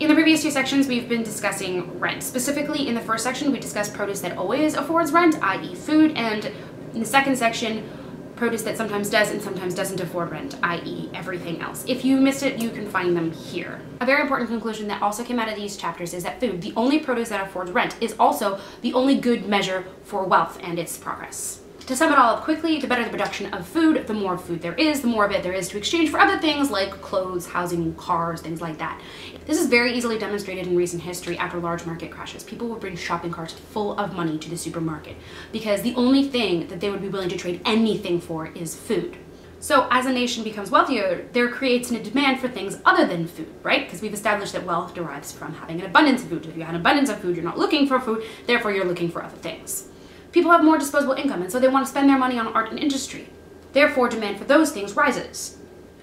In the previous two sections, we've been discussing rent. Specifically, in the first section, we discussed produce that always affords rent, i.e. food, and in the second section, produce that sometimes does and sometimes doesn't afford rent, i.e. everything else. If you missed it, you can find them here. A very important conclusion that also came out of these chapters is that food, the only produce that affords rent, is also the only good measure for wealth and its progress. To sum it all up quickly, the better the production of food, the more food there is, the more of it there is to exchange for other things like clothes, housing, cars, things like that. This is very easily demonstrated in recent history after large market crashes. People would bring shopping carts full of money to the supermarket because the only thing that they would be willing to trade anything for is food. So as a nation becomes wealthier, there creates a demand for things other than food, right? Because we've established that wealth derives from having an abundance of food. If you have an abundance of food, you're not looking for food, therefore you're looking for other things. People have more disposable income, and so they want to spend their money on art and industry. Therefore, demand for those things rises.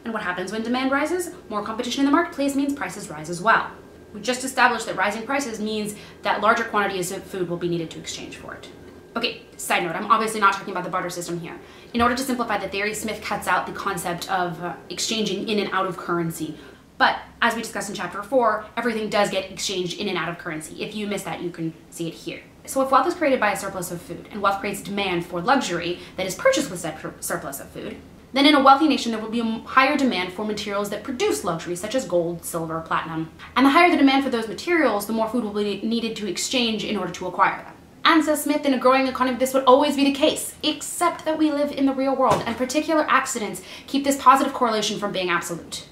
And what happens when demand rises? More competition in the marketplace means prices rise as well. We just established that rising prices means that larger quantities of food will be needed to exchange for it. Okay, side note, I'm obviously not talking about the barter system here. In order to simplify the theory, Smith cuts out the concept of uh, exchanging in and out of currency. But as we discussed in chapter 4, everything does get exchanged in and out of currency. If you miss that, you can see it here. So if wealth is created by a surplus of food, and wealth creates demand for luxury that is purchased with surplus of food, then in a wealthy nation there will be a higher demand for materials that produce luxury, such as gold, silver, platinum. And the higher the demand for those materials, the more food will be needed to exchange in order to acquire them. And says Smith, in a growing economy, this would always be the case, except that we live in the real world, and particular accidents keep this positive correlation from being absolute.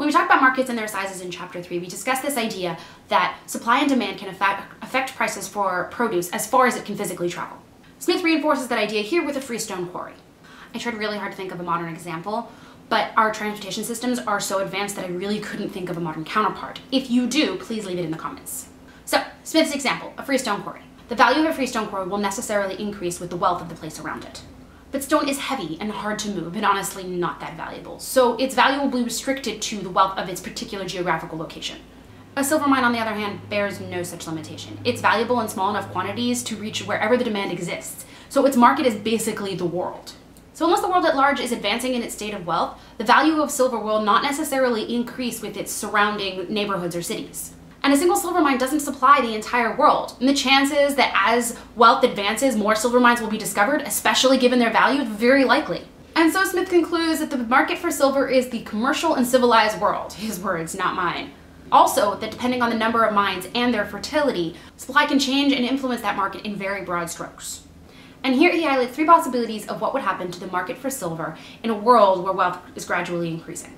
When we talk about markets and their sizes in chapter 3, we discuss this idea that supply and demand can affect, affect prices for produce as far as it can physically travel. Smith reinforces that idea here with a freestone quarry. I tried really hard to think of a modern example, but our transportation systems are so advanced that I really couldn't think of a modern counterpart. If you do, please leave it in the comments. So, Smith's example, a freestone quarry. The value of a freestone quarry will necessarily increase with the wealth of the place around it. But stone is heavy and hard to move and honestly not that valuable, so its valuably restricted to the wealth of its particular geographical location. A silver mine, on the other hand, bears no such limitation. It's valuable in small enough quantities to reach wherever the demand exists, so its market is basically the world. So unless the world at large is advancing in its state of wealth, the value of silver will not necessarily increase with its surrounding neighborhoods or cities. And a single silver mine doesn't supply the entire world. And the chances that as wealth advances, more silver mines will be discovered, especially given their value, very likely. And so Smith concludes that the market for silver is the commercial and civilized world. His words, not mine. Also, that depending on the number of mines and their fertility, supply can change and influence that market in very broad strokes. And here he highlights three possibilities of what would happen to the market for silver in a world where wealth is gradually increasing.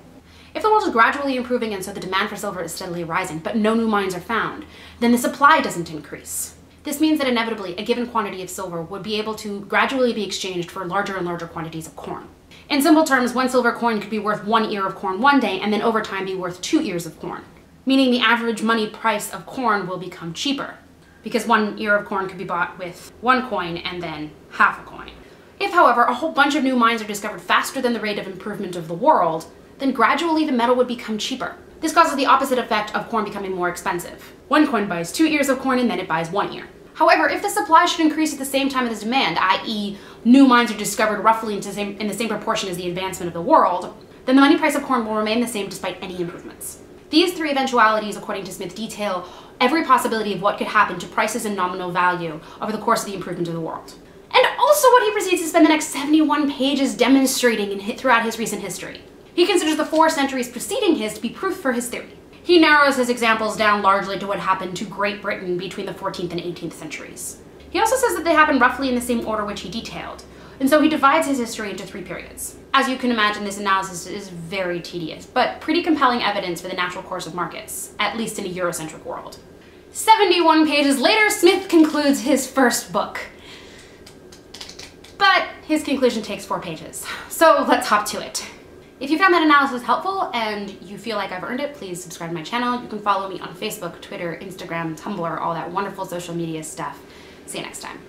If the world is gradually improving and so the demand for silver is steadily rising, but no new mines are found, then the supply doesn't increase. This means that inevitably a given quantity of silver would be able to gradually be exchanged for larger and larger quantities of corn. In simple terms, one silver coin could be worth one ear of corn one day and then over time be worth two ears of corn, meaning the average money price of corn will become cheaper because one ear of corn could be bought with one coin and then half a coin. If, however, a whole bunch of new mines are discovered faster than the rate of improvement of the world, then gradually the metal would become cheaper. This causes the opposite effect of corn becoming more expensive. One coin buys two ears of corn and then it buys one ear. However, if the supply should increase at the same time as the demand, i.e. new mines are discovered roughly in the, same, proportion as the advancement of the world, then the money price of corn will remain the same despite any improvements. These three eventualities, according to Smith, detail every possibility of what could happen to prices and nominal value over the course of the improvement of the world. And also what he proceeds to spend the next 71 pages demonstrating in, throughout his recent history. He considers the four centuries preceding his to be proof for his theory. He narrows his examples down largely to what happened to Great Britain between the 14th and 18th centuries. He also says that they happened roughly in the same order which he detailed, and so he divides his history into three periods. As you can imagine, this analysis is very tedious, but pretty compelling evidence for the natural course of markets, at least in a Eurocentric world. 71 pages later, Smith concludes his first book. But his conclusion takes four pages, so let's hop to it. If you found that analysis helpful and you feel like I've earned it, please subscribe to my channel. You can follow me on Facebook, Twitter, Instagram, Tumblr, all that wonderful social media stuff. See you next time.